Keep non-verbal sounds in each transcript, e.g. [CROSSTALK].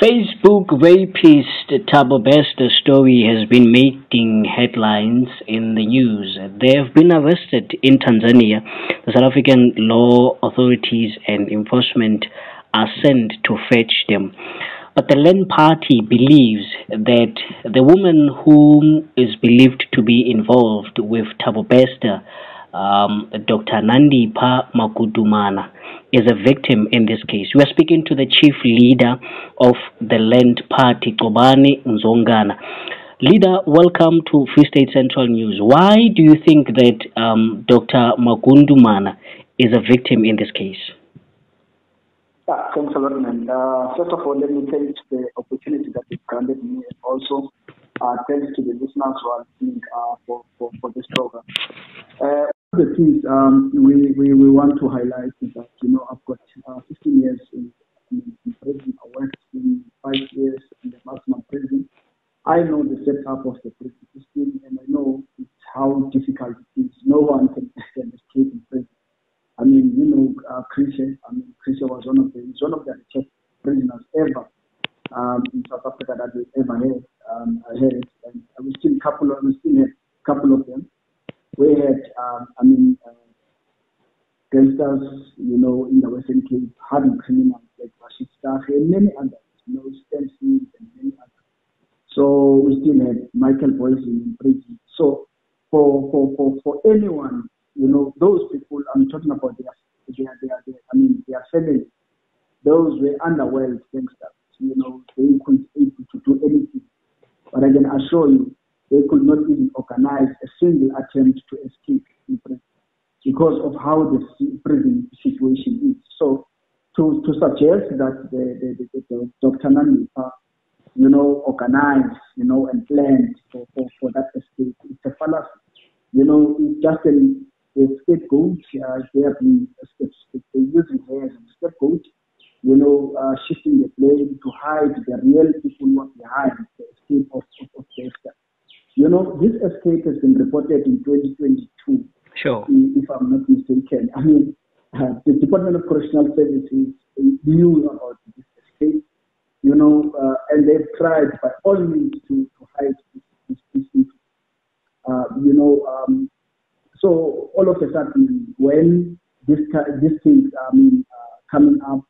Facebook rapist Thabo Bester story has been making headlines in the news. They have been arrested in Tanzania. The South African law authorities and enforcement are sent to fetch them. But the Land Party believes that the woman whom is believed to be involved with Thabo Bester, um, Dr. Nandipha Magudumana, is a victim in this case. We are speaking to the chief leader of the Land Party, Gcobani Ndzongana. Leader, welcome to Free State Central News. Why do you think that um, Dr. Magudumana is a victim in this case? Yeah, thanks a lot, man. Uh, first of all, let me thank the opportunity that you granted me, and also uh, thanks to the listeners who are listening uh, for, for, for this program. Uh, the things um, we, we, we want to highlight is that, you know, I've got uh, 15 years in, in, prison. I worked in five years in the maximum prison. I know the setup of the prison system and I know how difficult it is. No one can, escape in prison. I mean, you know, uh, Christian, I mean, Christian was one of the, one of the richest prisoners ever um, in South Africa that we ever had. Um, I had and we still couple we still have a couple of them we had, um, I mean, uh, gangsters, you know, in the Western Cape, hardened criminals like Rashied Staggie and many others, you know, Stan Smith and many others. So we still had Michael Boyce in prison. So for, for, for, for anyone, you know, those people, I'm talking about their, their, their, their I mean, their families, those were underworld gangsters, you know, they couldn't able to do anything. But I can assure you, they could not even organize a single attempt to escape because of how the prison situation is. So to, to suggest that the, the, the, the Dr. Nandipha, you know, organized, you know, and planned for, for, for that escape, it's a fallacy. You know, it's just an, a scapegoat. Uh, they have been using her as a scapegoat, you know, uh, shifting the blame to hide the real people who are behind the escape of, of, of Bester. You know, this escape has been reported in 2022. Sure. If I'm not mistaken. I mean, uh, the Department of Correctional Services knew about this escape, you know, uh, and they've tried by all means to, to hide this, this, uh, you know, um, so all of a sudden, when this this things, I mean, uh, coming up,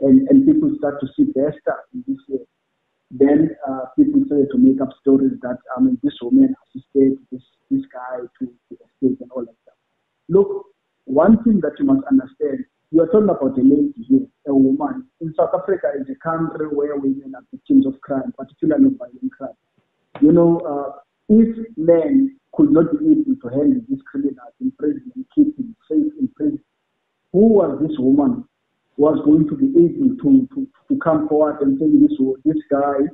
and, and people start to see their stuff in this way, then uh, people started to make up stories that I mean this woman assisted this this guy to, to escape and all that stuff. Look, one thing that you must understand, you are talking about a lady here, a woman. In South Africa is a country where women are victims of crime, particularly violent crime. You know, uh, if men could not be able to handle these criminals in prison and keep them safe in prison, who was this woman was going to be able to, to, to come forward and say this this guy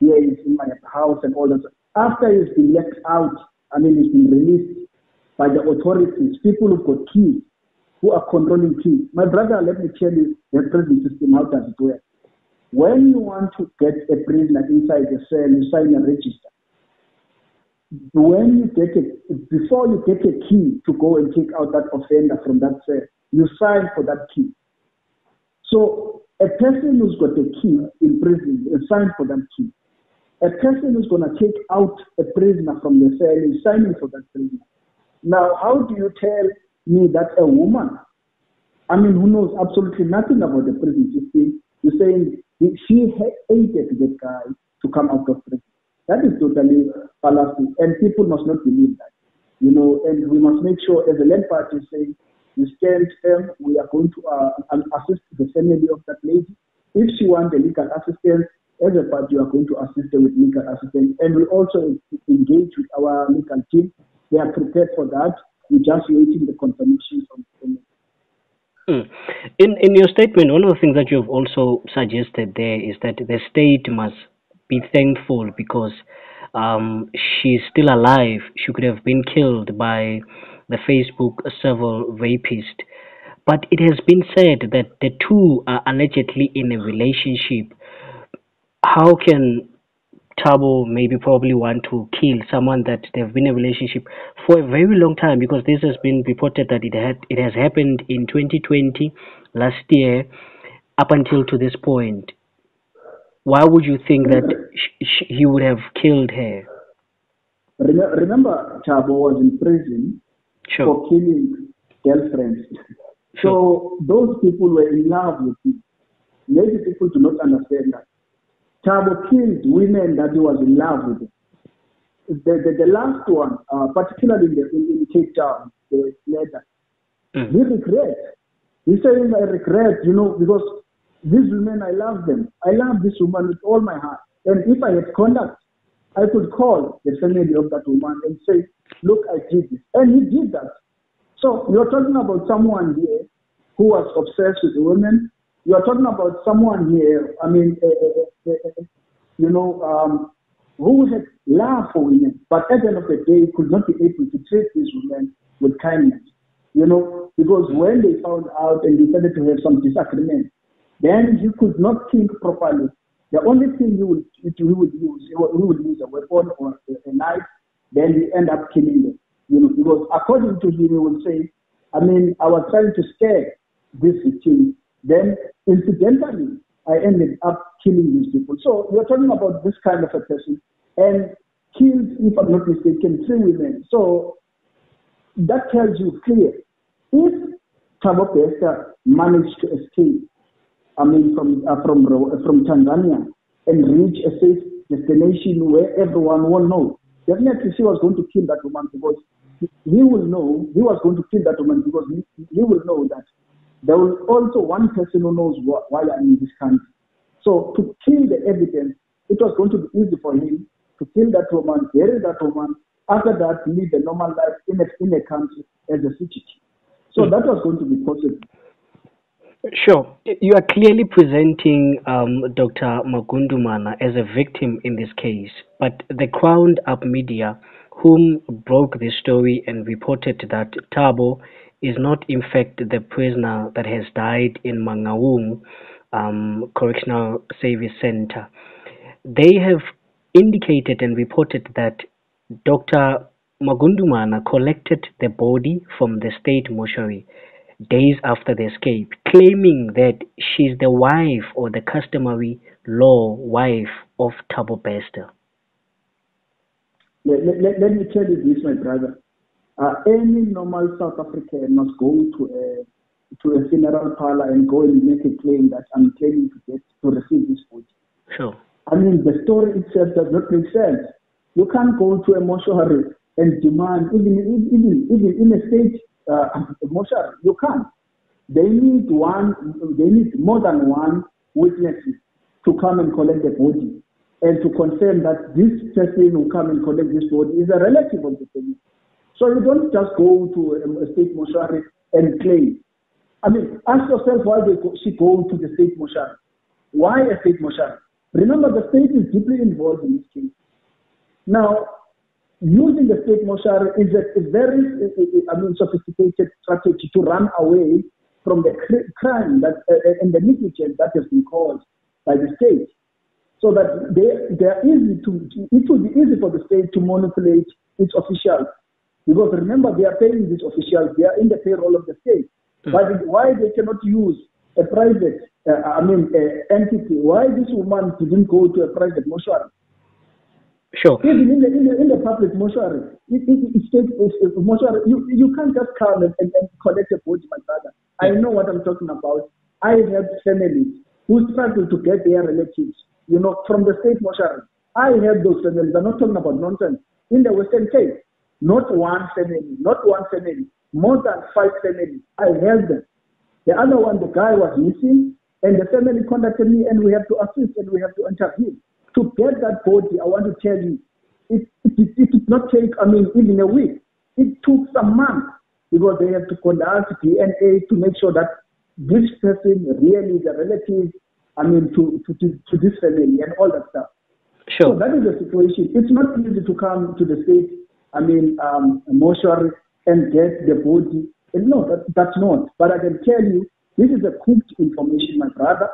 here is in my house and all that. After he's been let out, I mean he's been released by the authorities, people who've got keys, who are controlling keys. My brother, let me tell you the prison system, how does it work? When you want to get a prisoner inside the cell, you sign a register. When you get it, before you get a key to go and take out that offender from that cell, you sign for that key. So a person who's got a key in prison is signed for that key. A person who's going to take out a prisoner from the cell is signing for that prisoner. Now, how do you tell me that a woman, I mean, who knows absolutely nothing about the prison system, is saying she aided that guy to come out of prison? That is totally fallacy, and people must not believe that. You know, and we must make sure, as the land party saying, we stand firm. We are going to uh, assist the family of that lady. If she wants legal assistance, as a party, we are going to assist her with legal assistance. And we also engage with our legal team. They are prepared for that. We're just waiting the confirmation from the family. Hmm. In in your statement, one of the things that you've also suggested there is that the state must be thankful because um, she's still alive. She could have been killed by the Facebook server rapist. But it has been said that the two are allegedly in a relationship. How can Thabo maybe probably want to kill someone that they've been in a relationship for a very long time? Because this has been reported that it had it has happened in 2020, last year, up until to this point. Why would you think that he would have killed her? Remember, Thabo was in prison Sure. for killing girlfriends. So those people were in love with him. Maybe people do not understand that. Thabo killed women that he was in love with. The, the, the last one, uh, particularly in, the, in, Cape Town, the letter, Mm. he regrets. He's saying, I regret, you know, because these women, I love them. I love this woman with all my heart. And if I had contact, I could call the family of that woman and say, look, I did this. And he did that. So you're talking about someone here who was obsessed with women. You're talking about someone here, I mean, uh, uh, uh, you know, um, who had love for women, but at the end of the day could not be able to treat these women with kindness. You know, because when they found out and decided to have some disagreement, then he could not think properly. The only thing would he would use he would, use a weapon or a, knife, then he end up killing them. You know, because according to him, he would say, I mean, I was trying to scare this victim. Then incidentally, I ended up killing these people. So we're talking about this kind of a person and killed, if I'm not mistaken, three women. So that tells you clear. If Bester managed to escape, I mean, from uh, from Ro- from Tanzania and reach a safe destination where everyone will know, definitely she was going to kill that woman because he, will know he was going to kill that woman because he, he will know that there was also one person who knows wh- why I'm in this country. So to kill the evidence, it was going to be easy for him to kill that woman, bury that woman, after that live a normal life in a, in a country as a fugitive. So that was going to be possible. Sure. You are clearly presenting um, Dr. Magudumana as a victim in this case, but the GroundUp media, whom broke this story and reported that Thabo is not in fact the prisoner that has died in Mangaung um, Correctional Service Center, they have indicated and reported that Dr. Magudumana collected the body from the state mortuary days after the escape, claiming that she's the wife or the customary law wife of Thabo Bester. Let, let, let, me tell you this, my brother. Uh, any normal South African must go to a to a funeral parlor and go and make a claim that I'm claiming to get to receive this body. Sure. I mean, the story itself does not make sense. You can't go to a mortuary and demand, even even even in a state uh, mortuary, you can't. They need one, they need more than one witnesses to come and collect the body and to confirm that this person who come and collect this body is a relative of the person. So you don't just go to a, a state mortuary and claim. I mean, ask yourself why they go, she go to the state mortuary. Why a state mortuary? Remember, the state is deeply involved in this case. Now, using the state mortuary is a, a very, I mean, sophisticated strategy to run away from the crime that uh, and the negligence that has been caused by the state, so that they they are easy to. It will be easy for the state to manipulate its officials, because remember they are paying these officials. They are in the payroll of the state. But why they cannot use a private, uh, I mean, uh, entity? Why this woman didn't go to a private mortuary? Sure. Even in the, in the, in the public mortuary, it, it, it, it, it, it, mortuary you, you can't just come and, and, and collect a body, my brother. I know what I'm talking about. I have families who struggle to get their relatives, you know, from the state mortuary. I have those families. I'm not talking about nonsense. In the Western Cape, not one family, not one family, more than five families. I held them. The other one, the guy was missing, and the family contacted me, and we have to assist and we have to intervene. To get that body, I want to tell you, it, it, it, did not take, I mean, even a week. It took some months because they have to conduct DNA to make sure that this person really is a relative, I mean, to, to, to, to this family and all that stuff. So Sure. that is the situation. It's not easy to come to the state, I mean, um, mortuary and get the body. And no, that, that's not. But I can tell you, this is a cooked information, my brother,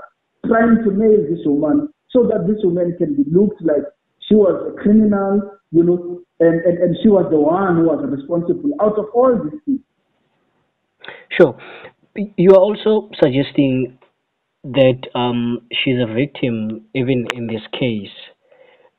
trying to nail this woman so that this woman can be looked like she was a criminal, you know, and, and, and she was the one who was responsible out of all these things. Sure. You are also suggesting that um, she's a victim even in this case.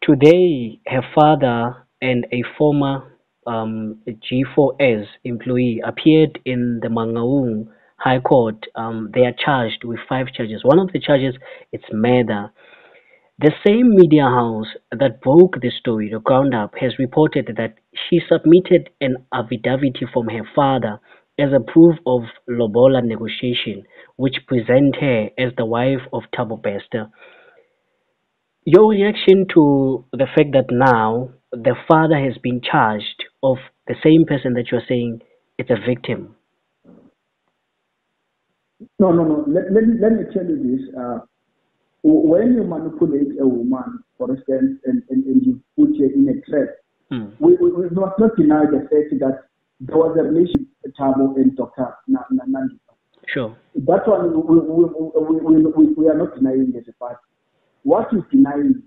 Today, her father and a former um, G4S employee appeared in the Mangaung High Court. Um, they are charged with five charges. One of the charges is murder. The same media house that broke the story, GroundUp, has reported that she submitted an affidavit from her father as a proof of Lobola negotiation, which present her as the wife of Thabo Bester. Your reaction to the fact that now the father has been charged of the same person that you're saying it's a victim? No, no, no. Let, let, let me tell you this. Uh, when you manipulate a woman, for instance, and, and, and you put her in a trap, mm. we, we, we must not deny the fact that there was a relationship Thabo and Dr. Nandi. Sure. That one we, we, we, we, we are not denying as a party. What is denying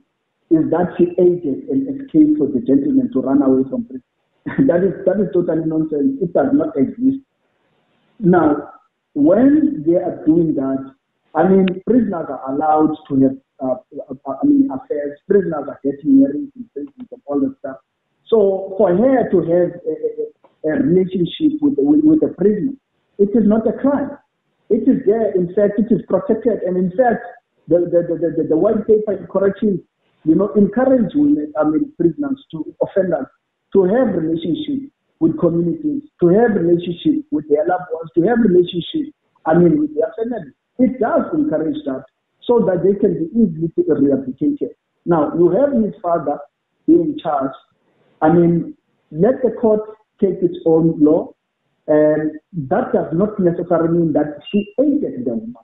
is that she aided and escaped for the gentleman to run away from prison. [LAUGHS] that is that is totally nonsense. It does not exist. Now, when they are doing that, I mean, prisoners are allowed to have, uh, uh, I mean, affairs. Prisoners are getting married in prison and all that stuff. So for her to have a, a, relationship with, with, with a prisoner, it is not a crime. It is there. In fact, it is protected. And in fact, the, the, the, the, the white paper in corrections, you know, encourage women, I mean, prisoners to offenders to have relationship with communities, to have relationship with their loved ones, to have relationship, I mean, with their family. It does encourage that so that they can be easily replicated. Now, you have his father being charged. I mean, let the court take its own law, and that does not necessarily mean that she aided the woman.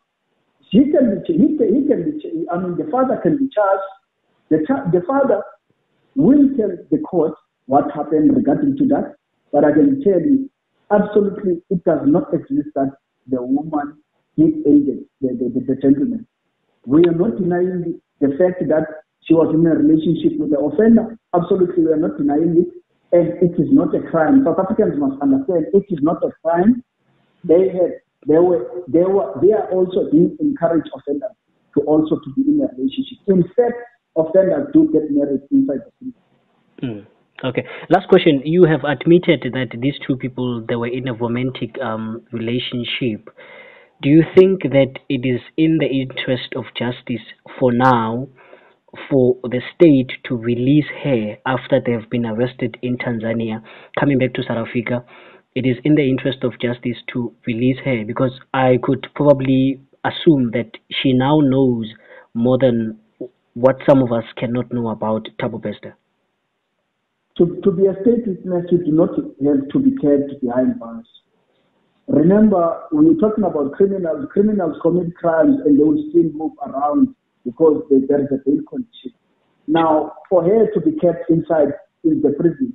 Can be, he can, he can be, I mean, the father can be charged. The, the father will tell the court what happened regarding to that, but I can tell you, absolutely, it does not exist that the woman aided the, the, the, gentleman. We are not denying the, the fact that she was in a relationship with the offender. Absolutely, we are not denying it. And it is not a crime. South Africans must understand it is not a crime. They had they were, they were, they are also being encouraged offenders to also to be in a relationship. In fact, offenders do get married inside the prison. Mm. Okay. Last question. You have admitted that these two people they were in a romantic um, relationship. Do you think that it is in the interest of justice for now for the state to release her after they have been arrested in Tanzania, coming back to South Africa? it is in the interest of justice to release her because I could probably assume that she now knows more than what some of us cannot know about Bester. To, to be a state witness, you do not have to be kept behind bars. Remember, when you're talking about criminals, criminals commit crimes and they will still move around because there is a bail condition. Now, for her to be kept inside in the prison,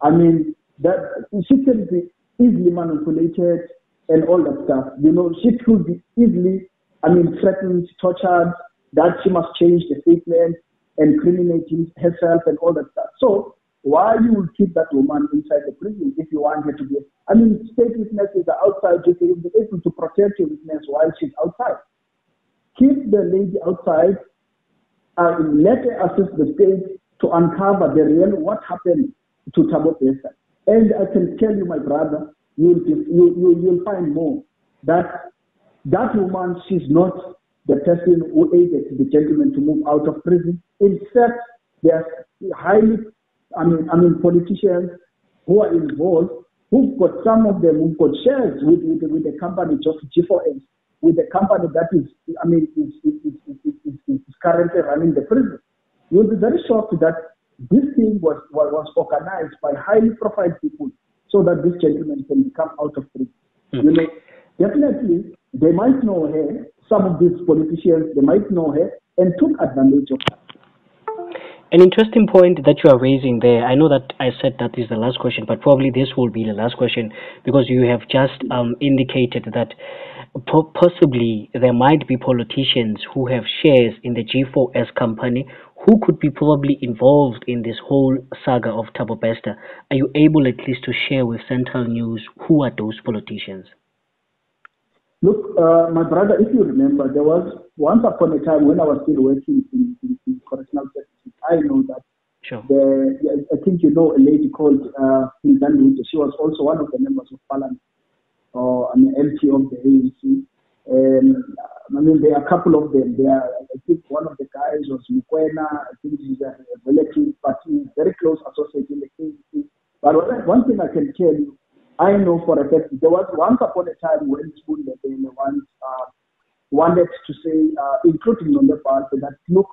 I mean, that she can be easily manipulated and all that stuff. You know, she could be easily, I mean, threatened, tortured, that she must change the statement and criminate herself and all that stuff. So why you will keep that woman inside the prison if you want her to be? I mean, state witness is outside. You can be able to protect your witness while she's outside. Keep the lady outside and let her assist the state to uncover the real what happened to Thabo Bester. And I can tell you, my brother, you'll, you, you, you'll find more that that woman, she's not the person who aided the gentleman to move out of prison. In fact, they are highly, I mean, I mean, politicians who are involved, who've got some of them who've got shares with, with, with the company, just G4S, with the company that is, I mean, is, is, is, is, currently running the prison. You'll be very shocked that this thing was, was organized by highly profiled people so that this gentleman can come out of prison. Mm. You know, definitely they might know her, some of these politicians, they might know her and took advantage of her. An interesting point that you are raising there, I know that I said that is the last question, but probably this will be the last question because you have just um, indicated that possibly there might be politicians who have shares in the G4S company who could be probably involved in this whole saga of Bester. Are you able at least to share with Central News who are those politicians? Look, uh, my brother, if you remember, there was once upon a time when I was still working in, in, in correctional I know that Sure. the, I think you know a lady called uh, She was also one of the members of parliament, or an MP of the ANC. Um, I mean, there are a couple of them. There, are, I think one of the guys was Mukwena. I think he's a, a relative, but he's very close associate in the ANC. But one thing I can tell you, I know for a fact there was once upon a time when Spoon once uh, wanted to say, uh, including on the part that look,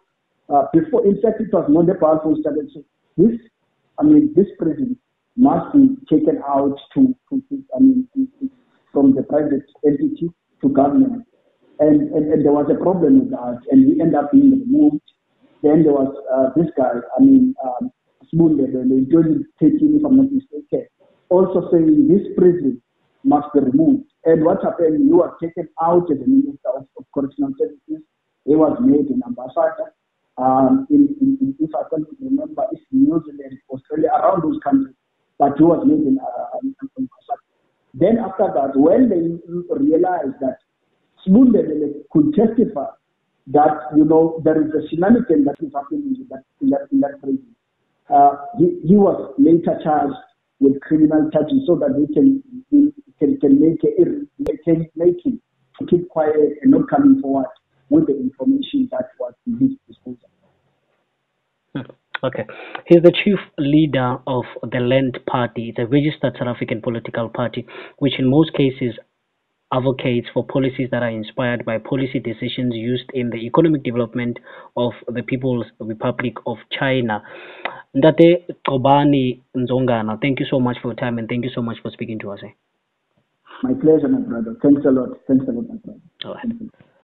uh, before, in fact, it was Ngconde Balfour started saying, this, I mean, this prison must be taken out to, to, to I mean, to, from the private entity to government. And, and, and, there was a problem with that, and he ended up being removed. Then there was uh, this guy, I mean, um, Level, in 2013, if I'm not mistaken, also saying this prison must be removed. And what happened, you were taken out as a minister of, of correctional services. He was made an ambassador um, in, in, if I can remember, it's New Zealand, Australia, around those countries, but he was made in uh, Then after that, when they realized that Smundele could testify that, you know, there is a shenanigan that is happening in that, in that, in that prison, uh, he, he was later charged with criminal charges so that they can, can, can make, a, can make him keep quiet and not coming forward with the information that was in. Hmm. Okay. He's the chief leader of the Land Party, the registered South African political party, which in most cases advocates for policies that are inspired by policy decisions used in the economic development of the People's Republic of China. Ndate Kobani Nzongana, thank you so much for your time and thank you so much for speaking to us. Eh? My pleasure, my brother. Thanks a lot. Thanks a lot, my brother. All right.